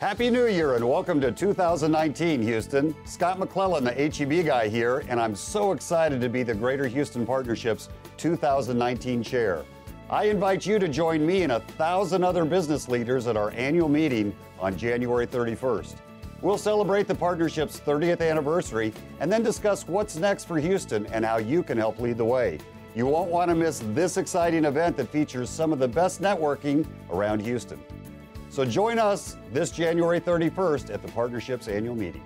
Happy New Year and welcome to 2019, Houston. Scott McClelland, the HEB guy here, and I'm so excited to be the Greater Houston Partnership's 2019 chair. I invite you to join me and a thousand other business leaders at our annual meeting on January 31st. We'll celebrate the partnership's 30th anniversary and then discuss what's next for Houston and how you can help lead the way. You won't want to miss this exciting event that features some of the best networking around Houston. So join us this January 31st at the partnership's annual meeting.